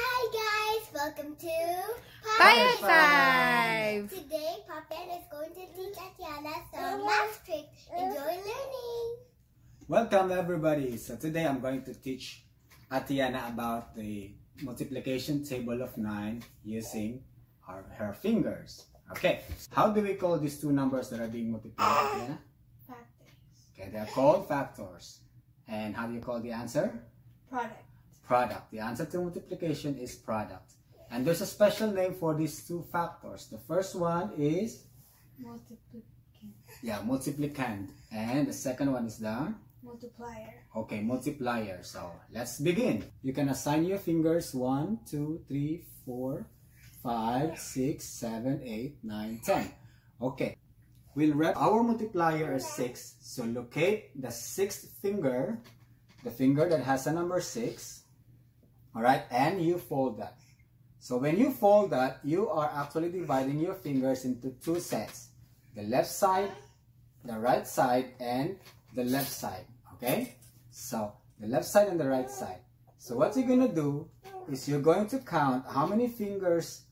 Hi guys, welcome to Payad Five! Today, Papian is going to teach Atiana some math tricks. Enjoy learning! Welcome everybody. So today I'm going to teach Atiana about the multiplication table of 9 using our, her fingers. Okay, how do we call these two numbers that are being multiplied, Atiana? Factors. Okay, they're called factors. And how do you call the answer? Product. Product. The answer to multiplication is product. And there's a special name for these two factors. The first one is, Multiplicand. yeah, multiplicand. And the second one is the Multiplier. Okay, multiplier. So let's begin. You can assign your fingers 1, 2, 3, 4, 5, 6, 7, 8, 9, 10. Okay. We'll wrap our multiplier as 6. So locate the sixth finger, the finger that has a number 6. Alright, and you fold that. So when you fold that, you are actually dividing your fingers into two sets. The left side, the right side, and the left side. Okay? So, the left side and the right side. So what you're going to do is you're going to count how many fingers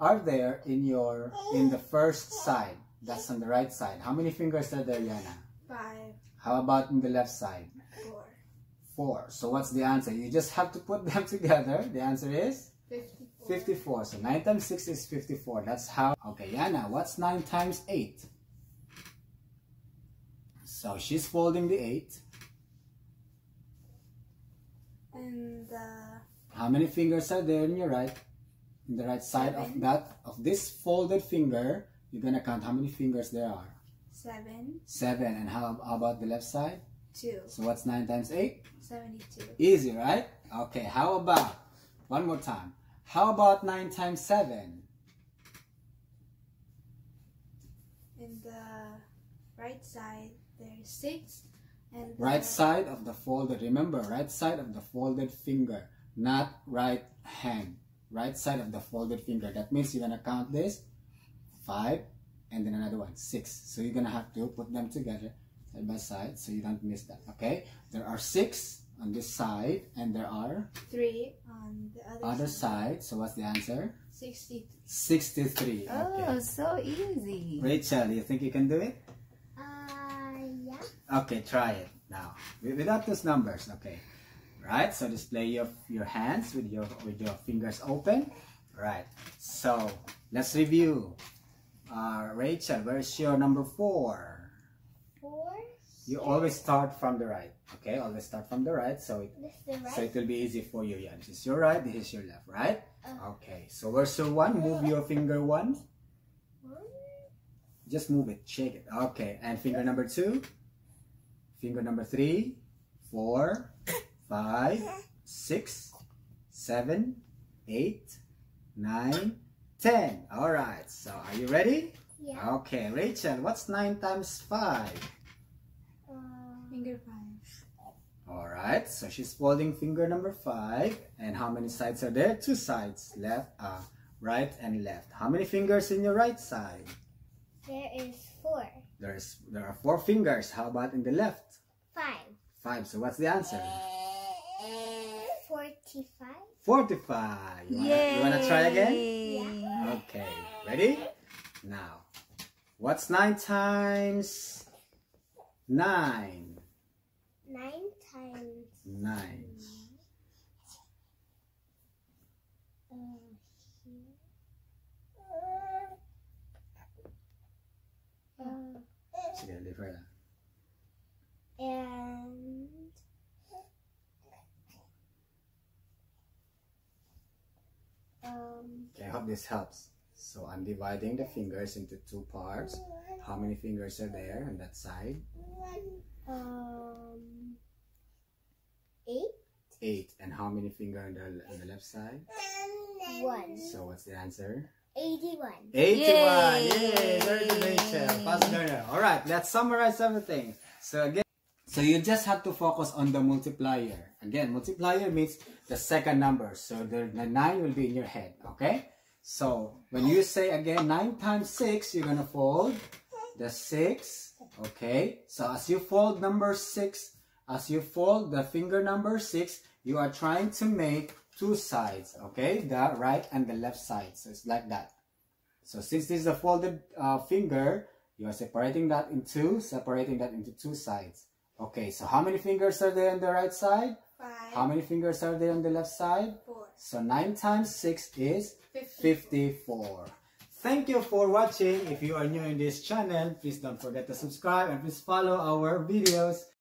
are there in your in the first side. That's on the right side. How many fingers are there, Yana? Five. How about in the left side? Four. Four. So what's the answer? You just have to put them together. The answer is Fifty-four. 54. So 9 times 6 is 54. That's how. Okay, Yana, what's 9 times 8? So she's folding the 8. And uh, How many fingers are there in your right? In the right side of that, of this folded finger, you're gonna count how many fingers there are. seven, 7. And how about the left side? Two, So what's 9 times 8? seventy-two. Easy, right? Okay, how about, one more time. How about 9 times 7? In the right side, there's six. And the Right side of the folded, remember, right side of the folded finger, not right hand. Right side of the folded finger. That means you're gonna count this, 5, and then another one, 6. So you're gonna have to put them together side by side so you don't miss that, okay? There are 6 on this side, and there are three on the other, other side. So what's the answer? 63 63. Oh, Okay. so easy. Rachel, do you think you can do it? Uh, yeah. Okay, try it now. Without those numbers, okay. Right? So display your your hands with your with your fingers open. Right. So let's review. Uh, Rachel, where's your number four? Four. You always start from the right. Okay, always start from the right. So it, the right. so it will be easy for you. Yeah, this is your right. This is your left. Right? Uh. Okay. So where's your one? Move your finger one. One. Just move it, shake it. Okay, and finger number two, finger number three, four, five, six, seven, eight, nine, ten. All right, so are you ready? Yeah. Okay, Rachel, what's nine times five? Finger five. All right, so she's folding finger number five, and how many sides are there? Two sides, left, uh, right, and left. How many fingers in your right side? There is four. There's there are four fingers. How about in the left? Five. Five. So what's the answer? Forty-five. 45. You wanna, you wanna try again? Yeah. Okay. Ready? Now, what's 9 times 9? Nine times. 9. Uh, here. Uh, Sige, her lang. and um Okay, I hope this helps. So I'm dividing the fingers into two parts. How many fingers are there on that side? um eight Eight. And how many fingers on the, on the left side? one So what's the answer? eighty-one 81. Yay! Yay! Very good, Rachel. Fast learner. All right, let's summarize everything. So again, so you just have to focus on the multiplier. Again, multiplier means the second number. So the, the 9 will be in your head, okay? So when you say again 9 times 6, you're going to fold the 6, okay? So as you fold number 6, as you fold the finger number 6, you are trying to make two sides, okay? The right and the left side. So it's like that. So since this is a folded uh, finger, you are separating that in two, separating that into two sides. Okay, so how many fingers are there on the right side? Five. How many fingers are there on the left side? Four. So 9 times 6 is 54. Thank you for watching. If you are new in this channel, please don't forget to subscribe and please follow our videos.